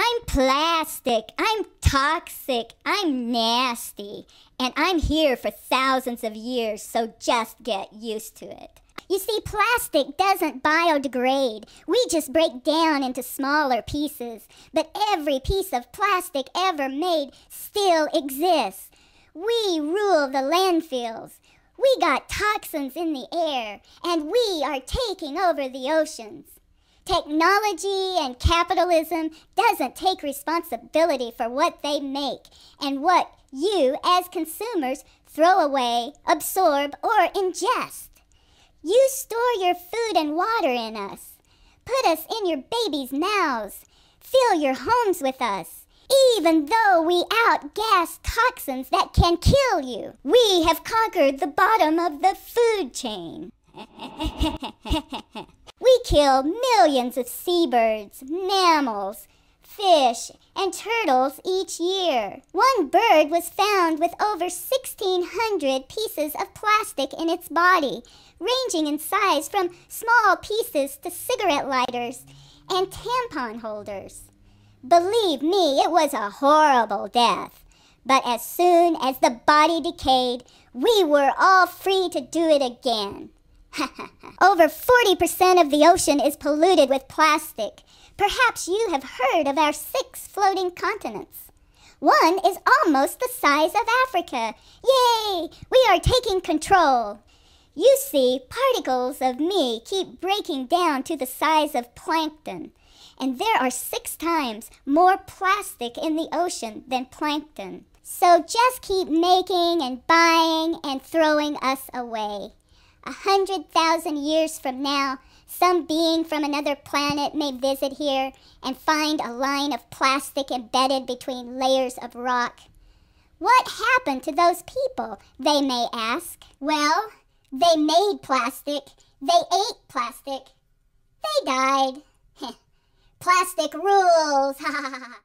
I'm plastic. I'm toxic. I'm nasty. And I'm here for thousands of years, so just get used to it. You see, plastic doesn't biodegrade. We just break down into smaller pieces. But every piece of plastic ever made still exists. We rule the landfills. We got toxins in the air, and we are taking over the oceans. Technology and capitalism doesn't take responsibility for what they make and what you as consumers throw away, absorb, or ingest. You store your food and water in us. Put us in your babies' mouths. Fill your homes with us. Even though we outgas toxins that can kill you, we have conquered the bottom of the food chain. We kill millions of seabirds, mammals, fish, and turtles each year. One bird was found with over 1,600 pieces of plastic in its body, ranging in size from small pieces to cigarette lighters and tampon holders. Believe me, it was a horrible death. But as soon as the body decayed, we were all free to do it again. Over 40% of the ocean is polluted with plastic. Perhaps you have heard of our six floating continents. One is almost the size of Africa. Yay! We are taking control. You see, particles of me keep breaking down to the size of plankton. And there are six times more plastic in the ocean than plankton. So just keep making and buying and throwing us away. A hundred thousand years from now, some being from another planet may visit here and find a line of plastic embedded between layers of rock. What happened to those people, they may ask. Well, they made plastic. They ate plastic. They died. plastic rules. Ha ha ha ha.